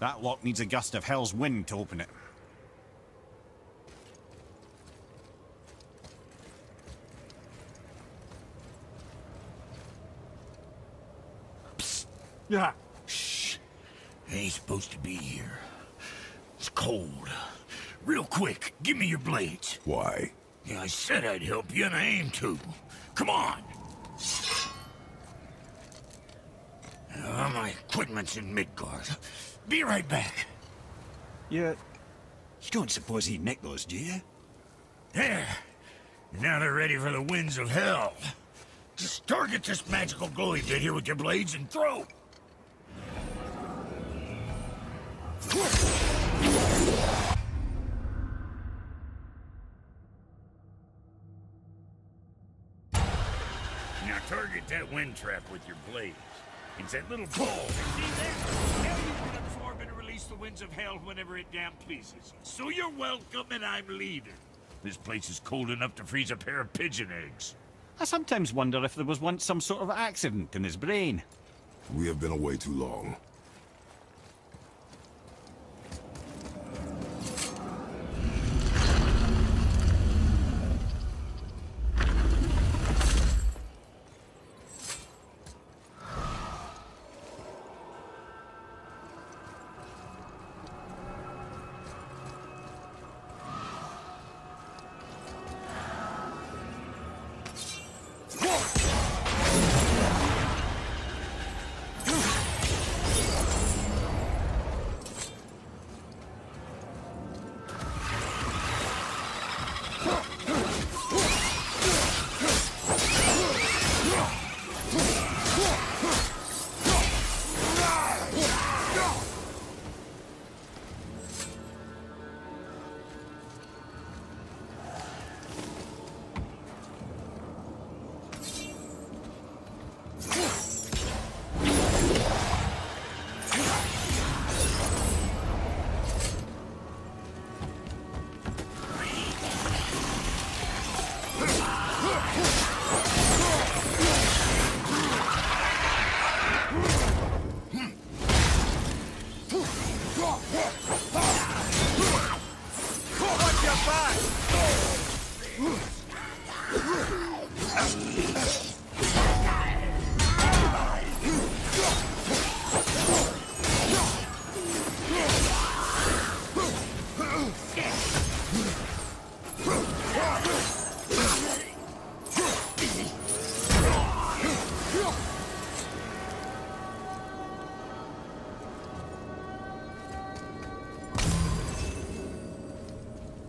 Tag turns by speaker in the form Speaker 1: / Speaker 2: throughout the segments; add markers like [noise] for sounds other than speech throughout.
Speaker 1: That lock needs a gust of hell's wind to open it.
Speaker 2: Yeah. Shh. Ain't supposed to be here. It's cold. Real quick, give me your blades.
Speaker 3: Why?
Speaker 2: Yeah, I said I'd help you, and I aim to. Come on. Uh, my equipment's in Midgard. Be right back.
Speaker 4: You... You don't suppose he nicked those, do you?
Speaker 2: There. Now they're ready for the winds of hell. Just target this magical glowy bit here with your blades and throw. Now target that wind trap with your blades. It's that little ball. See there? Now you can absorb and release the winds of hell whenever it damn pleases. So you're welcome and I'm leaving. This place is cold enough to freeze a pair of pigeon eggs.
Speaker 1: I sometimes wonder if there was once some sort of accident in his brain.
Speaker 3: We have been away too long.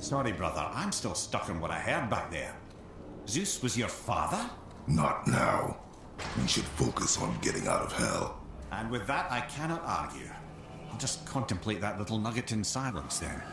Speaker 1: Sorry, brother, I'm still stuck on what I heard back there. Zeus was your father?
Speaker 3: Not now. We should focus on getting out of hell.
Speaker 1: And with that, I cannot argue. I'll just contemplate that little nugget in silence then.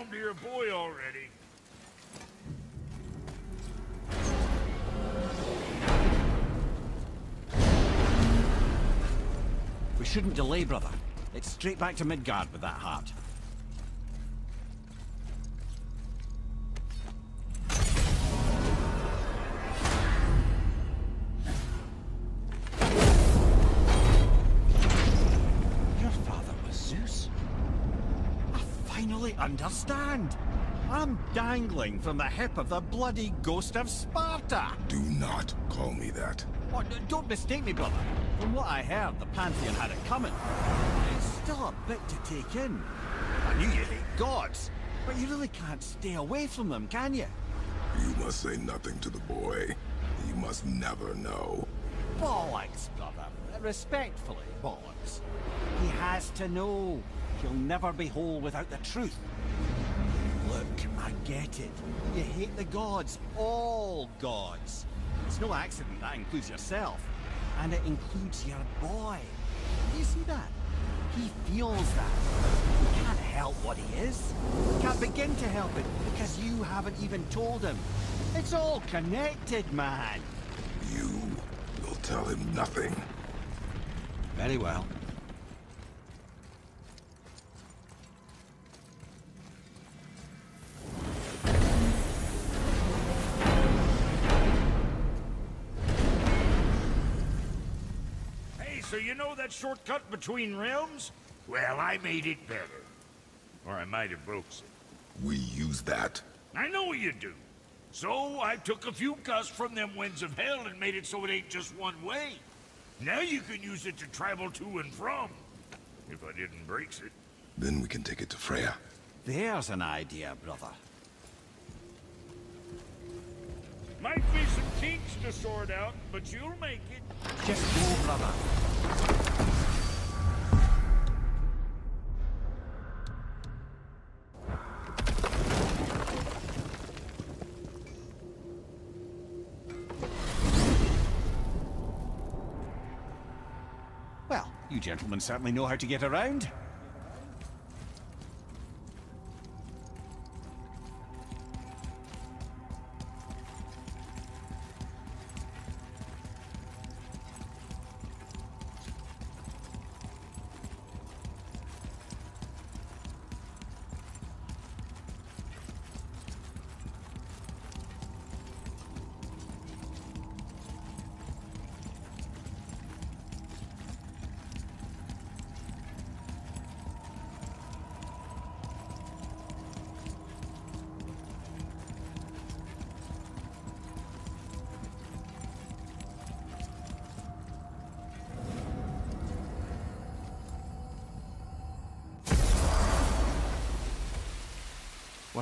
Speaker 2: Home to your boy already.
Speaker 1: We shouldn't delay, brother. It's straight back to Midgard with that heart. Dangling from the hip of the bloody ghost of Sparta.
Speaker 3: Do not call me that.
Speaker 1: Oh, don't mistake me, brother. From what I heard, the Pantheon had it coming. It's still a bit to take in. I knew you hate gods, but you really can't stay away from them, can you?
Speaker 3: You must say nothing to the boy. You must never know.
Speaker 1: Bollocks, brother. Respectfully, bollocks. He has to know. He'll never be whole without the truth. I get it. You hate the gods. All gods. It's no accident that includes yourself. And it includes your boy. Do you see that? He feels that. He can't help what he is. Can't begin to help it because you haven't even told him. It's all connected, man.
Speaker 3: You will tell him nothing.
Speaker 1: Very well.
Speaker 2: You know that shortcut between realms? Well, I made it better. Or I might have broke it.
Speaker 3: We use that.
Speaker 2: I know you do. So I took a few gusts from them winds of hell and made it so it ain't just one way. Now you can use it to travel to and from. If I didn't break it.
Speaker 3: Then we can take it to Freya.
Speaker 1: There's an idea, brother.
Speaker 2: Might be some kinks to sort out, but you'll make it.
Speaker 1: Just. Well, you gentlemen certainly know how to get around.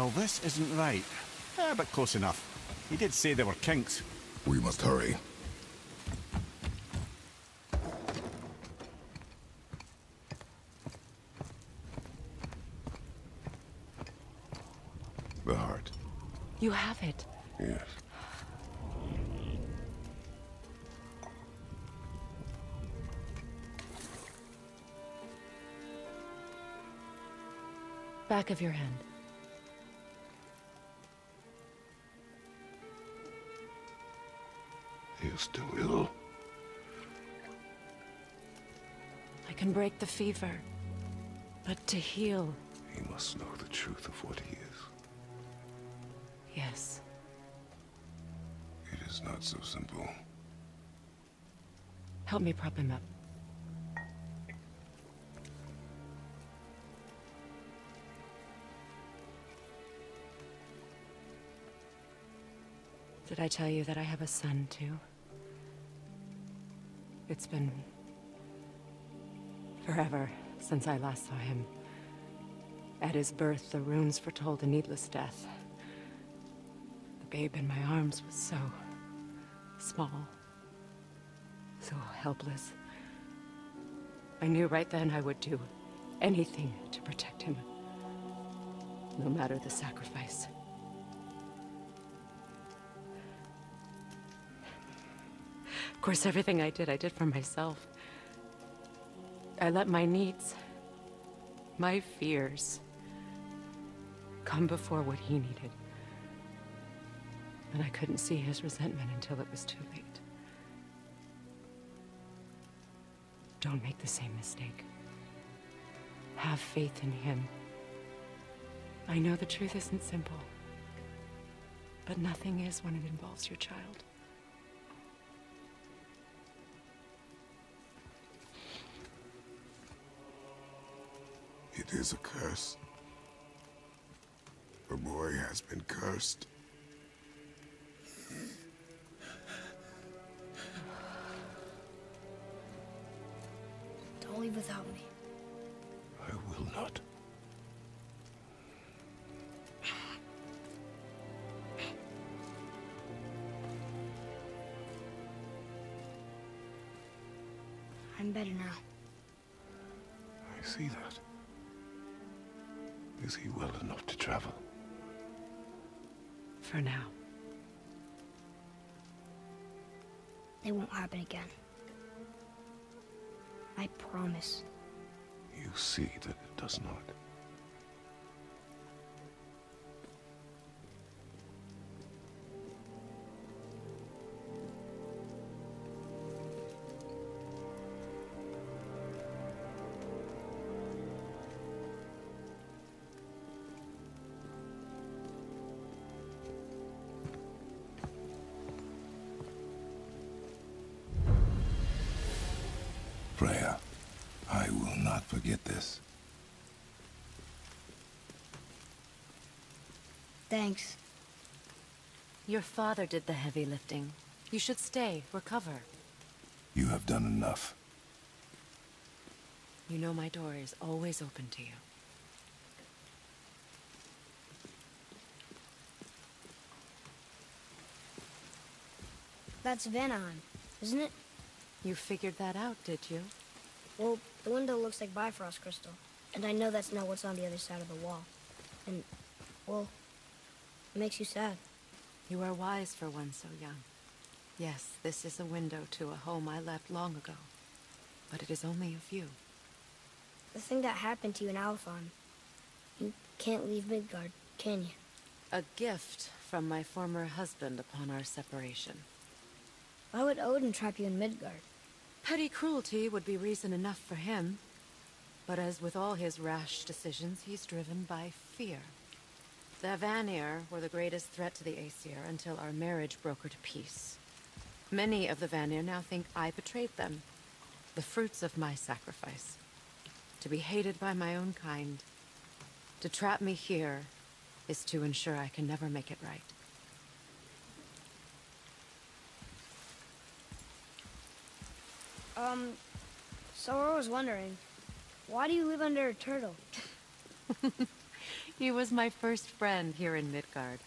Speaker 1: Well, this isn't right. Eh, but close enough. He did say there were kinks.
Speaker 3: We must hurry. The heart.
Speaker 5: You have it.
Speaker 3: Yes.
Speaker 5: Back of your hand.
Speaker 3: Still ill.
Speaker 5: I can break the fever. But to heal,
Speaker 3: He must know the truth of what he is.
Speaker 5: yes.
Speaker 3: It is not so simple.
Speaker 5: Help me prop him up. Did I tell you that I have a son, too? It's been... forever since I last saw him. At his birth, the runes foretold a needless death. The babe in my arms was so... small. So helpless. I knew right then I would do anything to protect him. No matter the sacrifice. Of course, everything I did, I did for myself. I let my needs, my fears, come before what he needed. And I couldn't see his resentment until it was too late. Don't make the same mistake. Have faith in him. I know the truth isn't simple, but nothing is when it involves your child.
Speaker 3: It is a curse. The boy has been cursed.
Speaker 6: Don't leave without me.
Speaker 5: For now.
Speaker 6: It won't happen again. I promise.
Speaker 3: You see that it does not. Freya, I will not forget this.
Speaker 6: Thanks.
Speaker 5: Your father did the heavy lifting. You should stay, recover.
Speaker 3: You have done enough.
Speaker 5: You know my door is always open to you.
Speaker 6: That's Vanaheim, isn't it?
Speaker 5: You figured that out, did you?
Speaker 6: Well, the window looks like Bifrost crystal. And I know that's not what's on the other side of the wall. And, well, it makes you sad.
Speaker 5: You are wise for one so young. Yes, this is a window to a home I left long ago. But it is only a view.
Speaker 6: The thing that happened to you in Alfheim. You can't leave Midgard, can you?
Speaker 5: A gift from my former husband upon our separation.
Speaker 6: Why would Odin trap you in Midgard?
Speaker 5: Petty cruelty would be reason enough for him. But as with all his rash decisions, he's driven by fear. The Vanir were the greatest threat to the Aesir until our marriage brokered peace. Many of the Vanir now think I betrayed them. The fruits of my sacrifice. To be hated by my own kind. To trap me here is to ensure I can never make it right.
Speaker 6: Um, so I was wondering, why do you live under a turtle? [laughs]
Speaker 5: He was my first friend here in Midgard.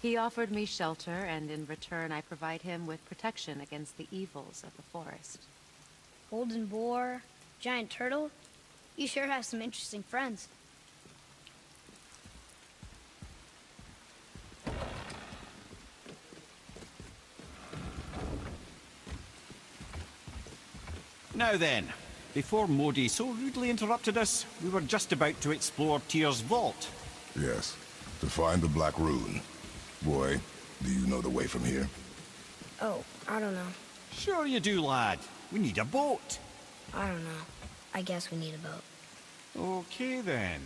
Speaker 5: He offered me shelter, and in return I provide him with protection against the evils of the forest.
Speaker 6: Golden boar, giant turtle? You sure have some interesting friends.
Speaker 1: Now then, before Modi so rudely interrupted us, we were just about to explore Tyr's vault.
Speaker 3: Yes, to find the Black Rune. Boy, do you know the way from here?
Speaker 6: Oh, I don't know.
Speaker 1: Sure you do, lad. We need a boat.
Speaker 6: I don't know. I guess we need a boat.
Speaker 1: Okay then.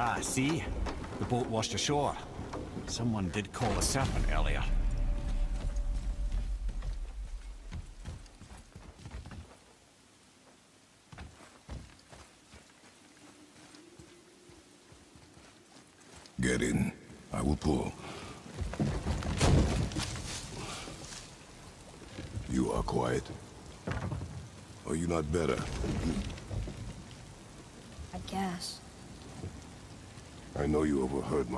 Speaker 1: Ah, see? The boat washed ashore. Someone did call a serpent earlier.
Speaker 3: Get in. I will pull. you are quiet. Are you not better?
Speaker 6: I guess.
Speaker 3: I know you overheard my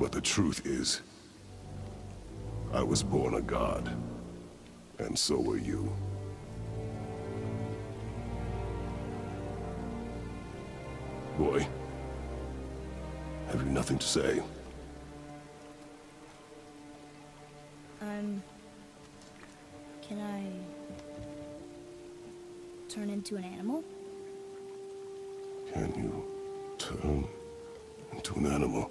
Speaker 3: But the truth is, I was born a god. And so were you. Boy, have you nothing to say?
Speaker 6: Um... Can I... turn into an animal?
Speaker 3: Can you turn into an animal?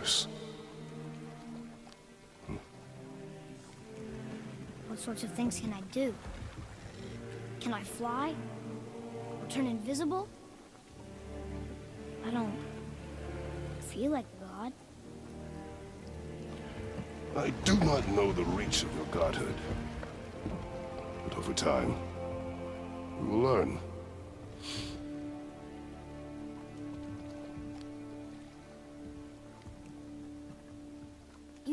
Speaker 3: Curse.
Speaker 6: What sorts of things can I do? Can I fly? Or turn invisible? I don't feel like god.
Speaker 3: I do not know the reach of your godhood. But over time, you will learn.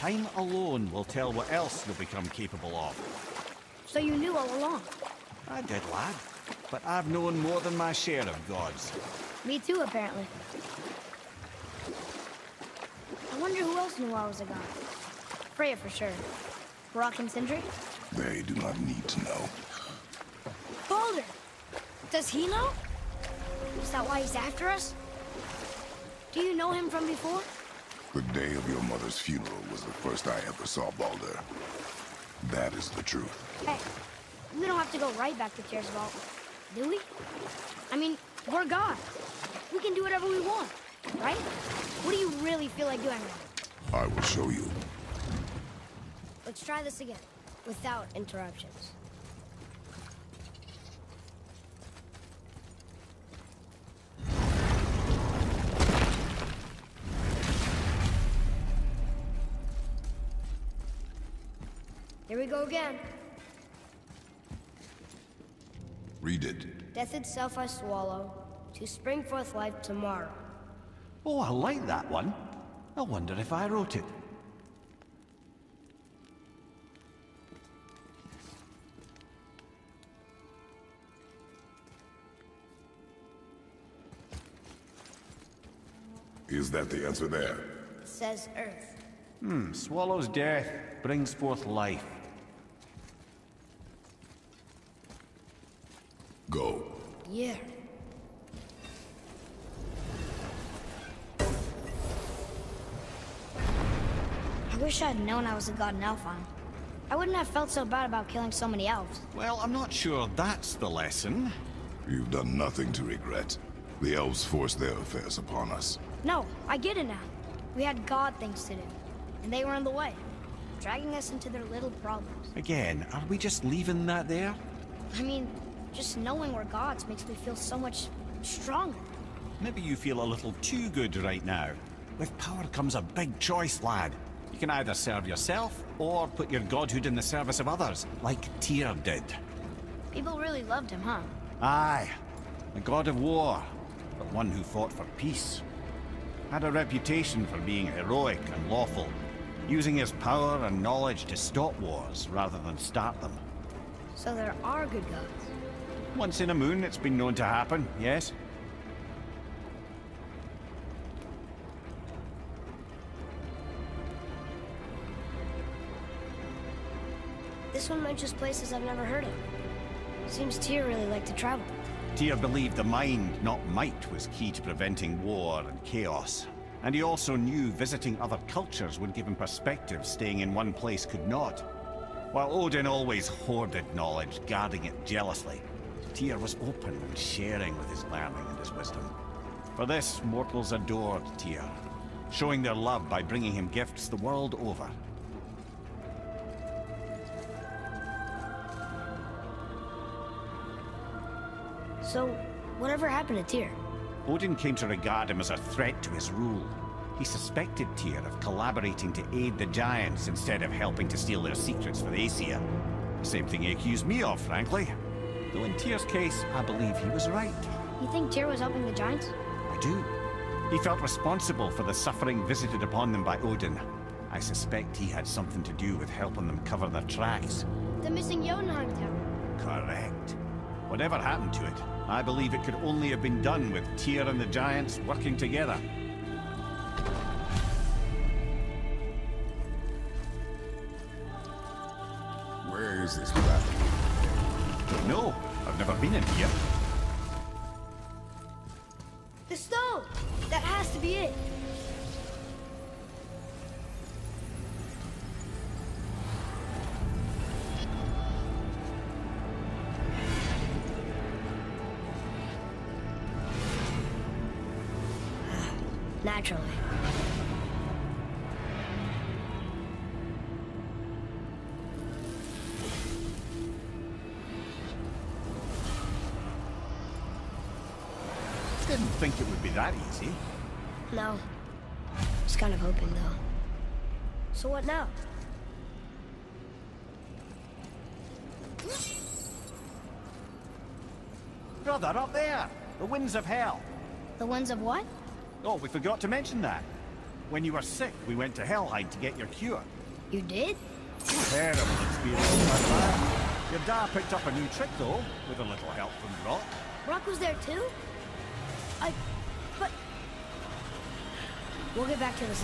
Speaker 1: Time alone will tell what else you'll become capable of.
Speaker 6: So you knew all along?
Speaker 1: I did, lad. But I've known more than my share of gods.
Speaker 6: Me too, apparently. I wonder who else knew I was a god. Freya for sure. Brok and Sindri?
Speaker 3: They do not need to know.
Speaker 6: Baldur! Does he know? Is that why he's after us? Do you know him from before?
Speaker 3: The day of your mother's funeral was the first I ever saw Baldur. That is the truth.
Speaker 6: Hey, we don't have to go right back to Vault, do we? I mean, we're gods. We can do whatever we want, right? What do you really feel like doing right
Speaker 3: I will show you.
Speaker 6: Let's try this again, without interruptions. Here we go again.
Speaker 3: Read it.
Speaker 6: Death itself I swallow, to spring forth life tomorrow.
Speaker 1: Oh, I like that one. I wonder if I wrote it.
Speaker 3: Is that the answer there?
Speaker 6: It says Earth.
Speaker 1: Hmm, swallows death, brings forth life.
Speaker 3: Go.
Speaker 6: Yeah. I wish I'd known I was a god in Alfheim. I wouldn't have felt so bad about killing so many elves.
Speaker 1: Well, I'm not sure that's the lesson.
Speaker 3: You've done nothing to regret. The elves forced their affairs upon us.
Speaker 6: No, I get it now. We had god things to do, and they were in the way, dragging us into their little problems.
Speaker 1: Again, are we just leaving that there?
Speaker 6: I mean, just knowing we're gods makes me feel so much stronger.
Speaker 1: Maybe you feel a little too good right now. With power comes a big choice, lad. You can either serve yourself, or put your godhood in the service of others, like Tyr did.
Speaker 6: People really loved him, huh?
Speaker 1: Aye, a god of war, but one who fought for peace. Had a reputation for being heroic and lawful, using his power and knowledge to stop wars rather than start them.
Speaker 6: So there are good gods.
Speaker 1: Once in a moon, it's been known to happen, yes?
Speaker 6: This one mentions places I've never heard of. Seems Tyr really liked to travel.
Speaker 1: Tyr believed the mind, not might, was key to preventing war and chaos. And he also knew visiting other cultures would give him perspective staying in one place could not. While Odin always hoarded knowledge, guarding it jealously, Tyr was open and sharing with his learning and his wisdom. For this, mortals adored Tyr, showing their love by bringing him gifts the world over.
Speaker 6: So, whatever happened to Tyr?
Speaker 1: Odin came to regard him as a threat to his rule. He suspected Tyr of collaborating to aid the Giants instead of helping to steal their secrets for the Aesir. Same thing he accused me of, frankly. Though in Tyr's case, I believe he was right.
Speaker 6: You think Tyr was helping the Giants?
Speaker 1: I do. He felt responsible for the suffering visited upon them by Odin. I suspect he had something to do with helping them cover their tracks.
Speaker 6: The missing Jotunheim tower.
Speaker 1: Correct. Whatever happened to it, I believe it could only have been done with Tyr and the Giants working together.
Speaker 3: Where is this
Speaker 1: No, I've never been in here.
Speaker 6: The stone! That has to be it!
Speaker 1: Be that easy.
Speaker 6: No. Was kind of hoping, though. So what now?
Speaker 1: Brother, up there! The winds of hell!
Speaker 6: The winds of what?
Speaker 1: Oh, we forgot to mention that. When you were sick, we went to Helheim to get your cure.
Speaker 6: You did?
Speaker 1: Terrible experience, my lad. Your dad picked up a new trick, though, with a little help from Brok.
Speaker 6: Brok was there too? I... We'll get back to this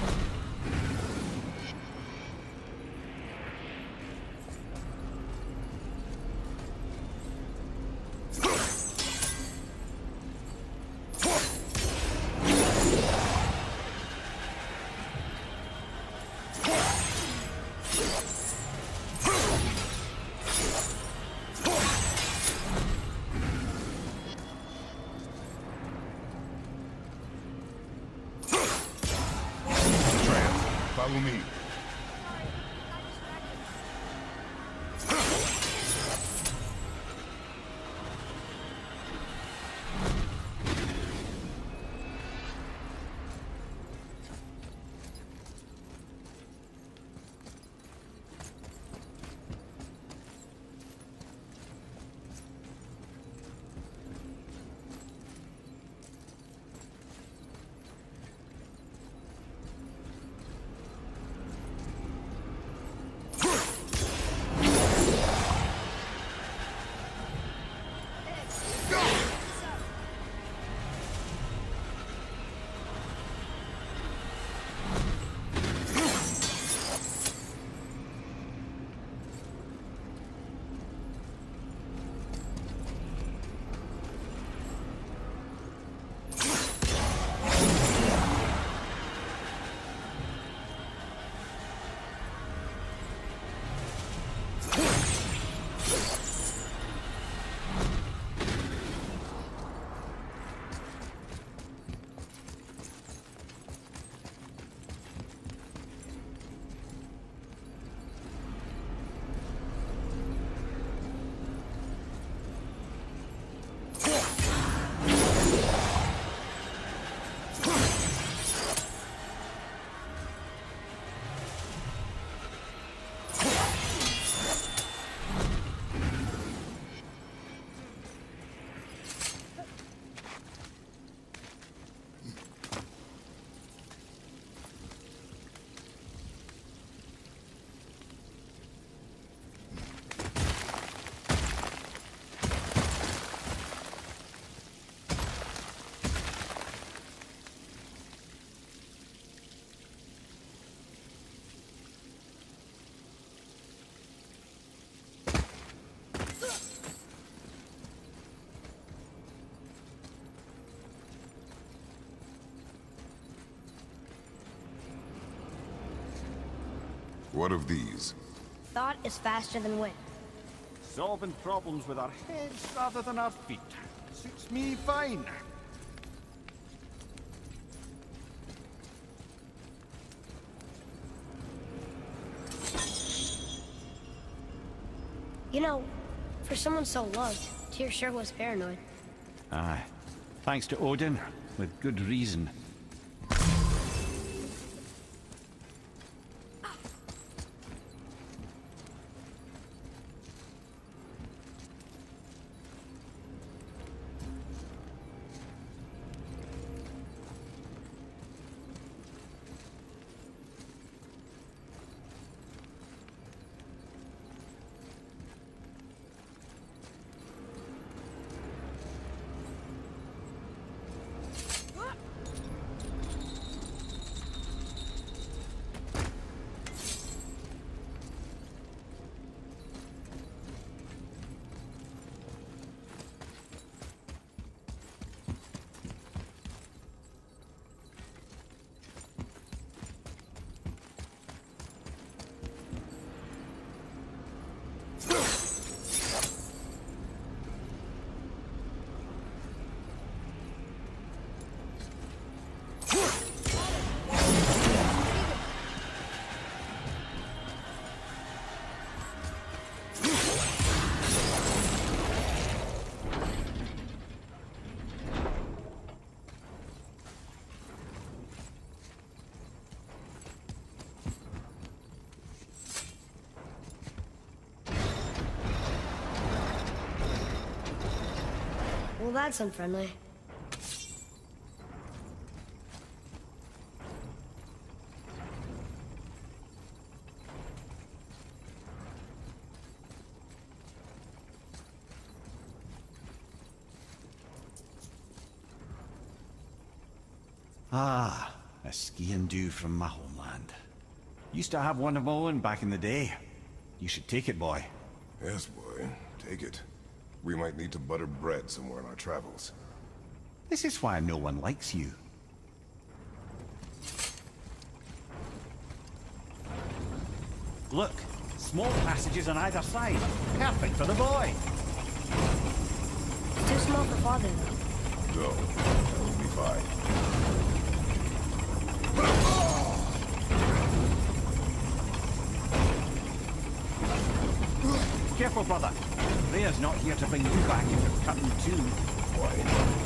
Speaker 3: What of these?
Speaker 6: Thought is faster than wit.
Speaker 1: Solving problems with our heads rather than our feet. Suits me fine.
Speaker 6: You know, for someone so loved, Tyr sure was paranoid.
Speaker 1: Aye. Thanks to Odin, with good reason.
Speaker 6: That's unfriendly.
Speaker 1: Ah, a sgian-dubh from my homeland. Used to have one of my own back in the day. You should take it, boy.
Speaker 3: Yes, boy. Take it. We might need to butter bread somewhere in our travels.
Speaker 1: This is why no one likes you. Look, small passages on either side. Perfect for the boy.
Speaker 6: It's too small for father, though.
Speaker 3: No, that will be fine.
Speaker 1: Careful, brother. Rhea's not here to bring you back if you're cutting too.
Speaker 3: Why?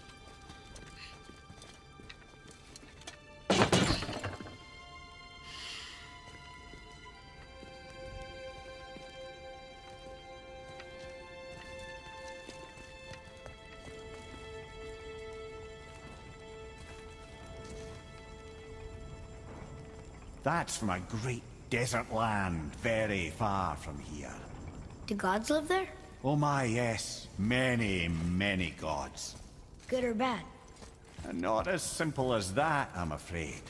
Speaker 1: That's from a great desert land very far from here.
Speaker 6: Do gods live there?
Speaker 1: Oh my, yes. Many, many gods.
Speaker 6: Good or bad?
Speaker 1: Not as simple as that, I'm afraid.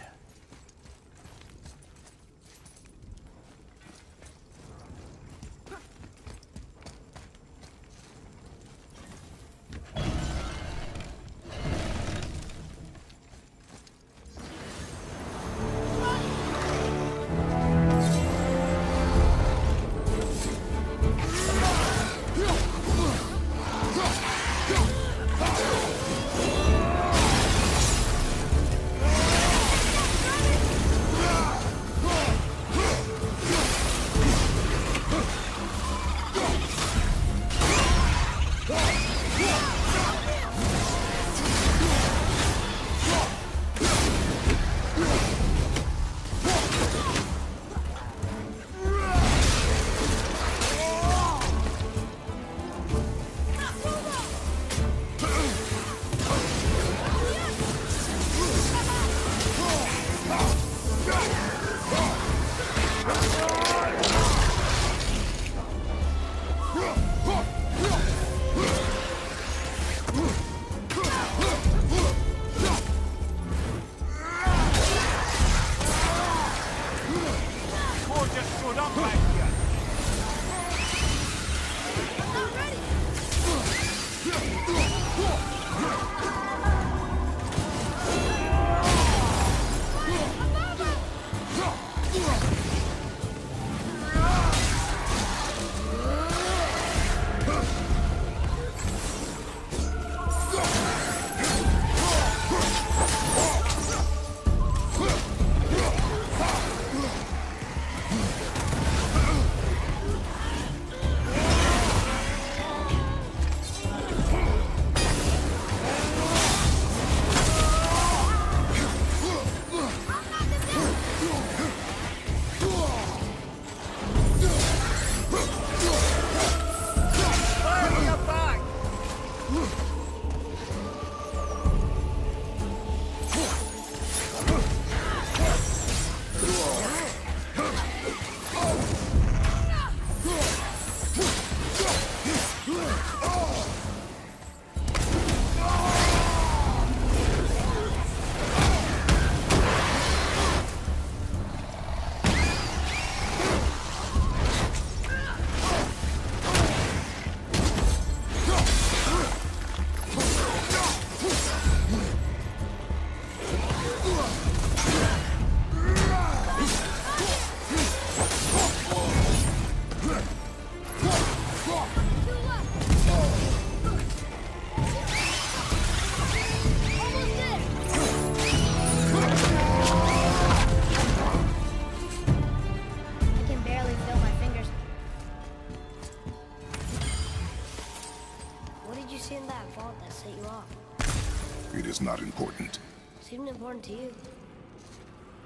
Speaker 6: To you.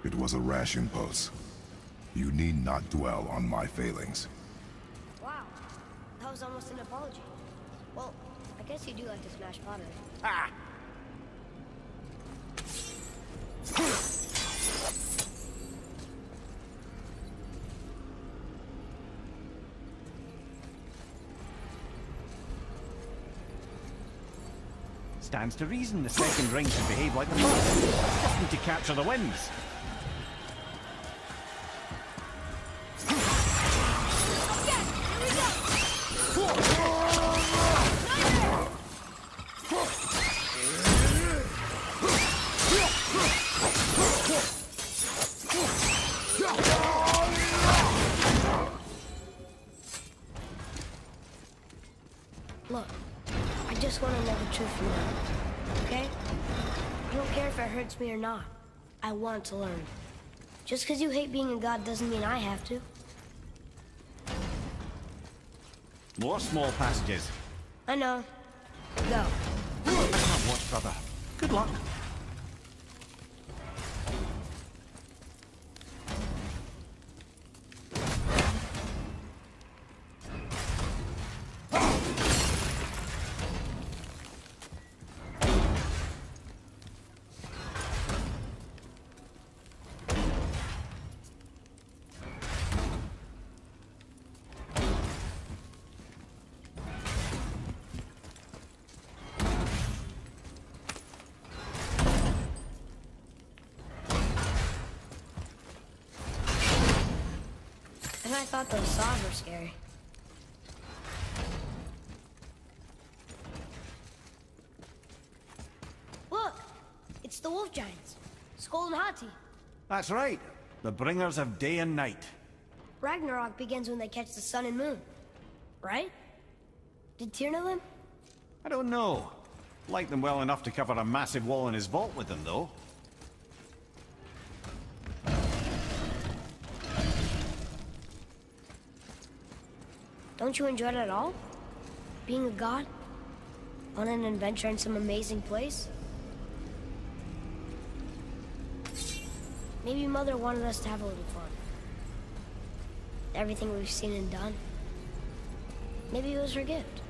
Speaker 3: It was a rash impulse. You need not dwell on my failings.
Speaker 6: Wow. That was almost an apology. Well, I guess you do like to smash pottery.
Speaker 1: Stands to reason the second ring should behave like the first. Just to capture the winds.
Speaker 6: Care if it hurts me or not. I want to learn. Just because you hate being a god doesn't mean I have to.
Speaker 1: More small passages.
Speaker 6: I know. Go.
Speaker 1: I can't watch, brother. Good luck.
Speaker 6: I thought those saws were scary. Look! It's the wolf giants. Sköll and Hati.
Speaker 1: That's right. The bringers of day and night.
Speaker 6: Ragnarok begins when they catch the sun and moon. Right? Did Tyr know them?
Speaker 1: I don't know. Like them well enough to cover a massive wall in his vault with them, though.
Speaker 6: Don't you enjoy it at all? Being a god? On an adventure in some amazing place? Maybe Mother wanted us to have a little fun. Everything we've seen and done. Maybe it was her gift.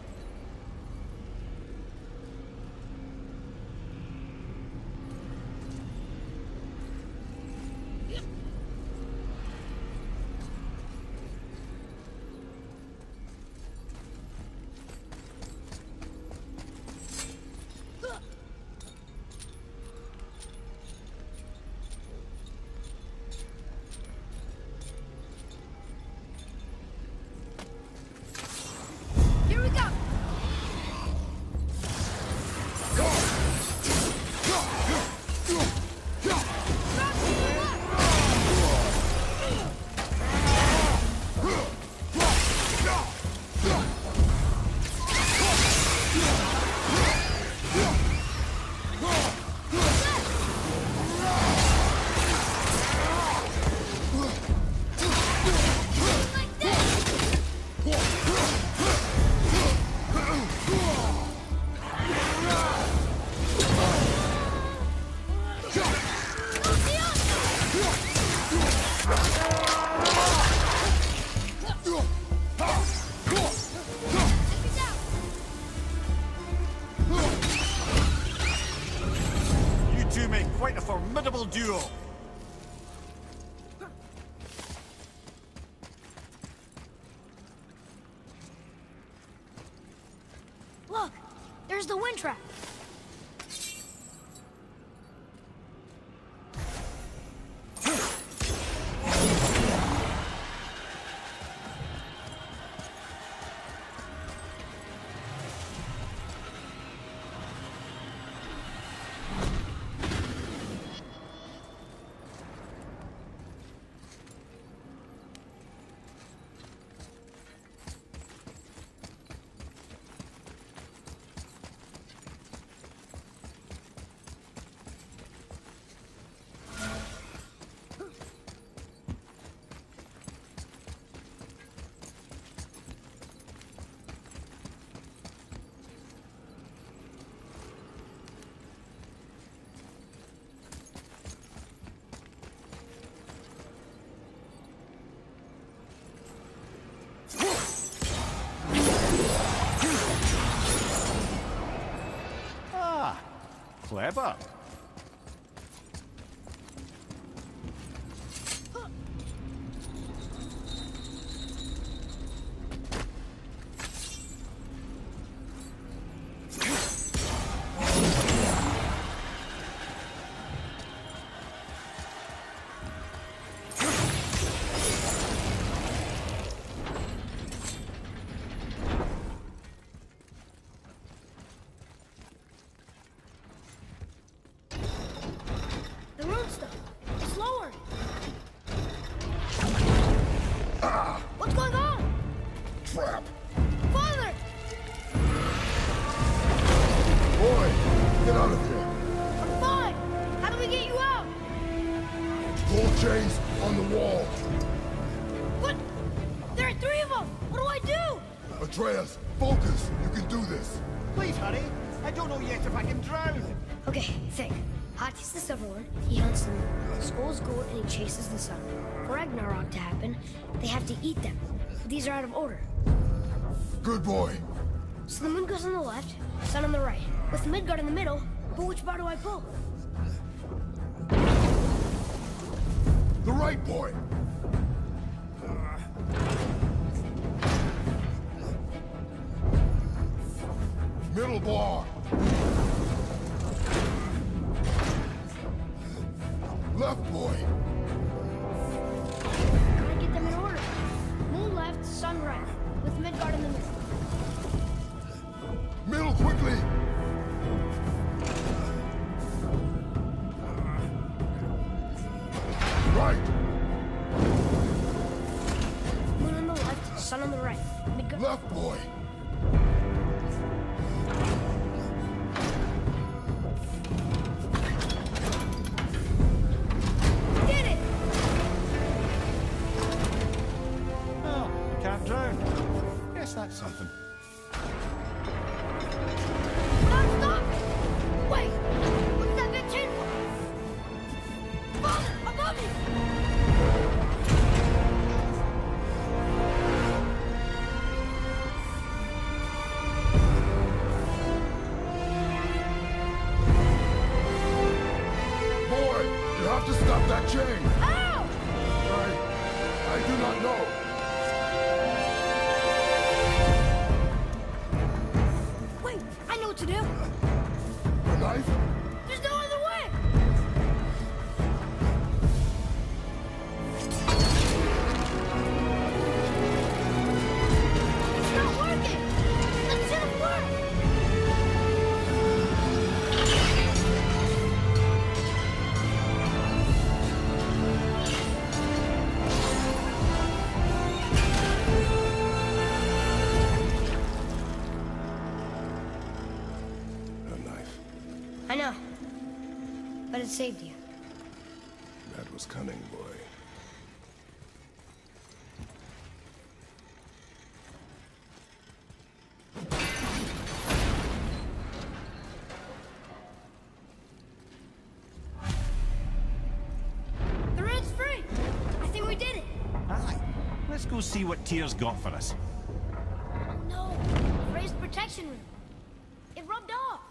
Speaker 1: Clever.
Speaker 6: Think. Hati's the silver one. He hunts the moon. Sköll's gold and he chases the sun. For Ragnarok to happen, they have to eat them. But these are out of order.
Speaker 3: Good boy!
Speaker 6: So the moon goes on the left, sun on the right. With Midgard in the middle, but which bar do I pull?
Speaker 3: The right boy! Middle bar! Left boy! Have to stop that chain!
Speaker 6: How?
Speaker 3: I... I do not know.
Speaker 6: It saved you.
Speaker 3: That was cunning, boy.
Speaker 6: The red's free. I think we did it.
Speaker 1: Aye. Let's go see what Tyr's got for us.
Speaker 6: Oh, no. Raised protection room. It rubbed off.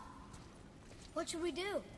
Speaker 6: What should we do?
Speaker 3: We keep going.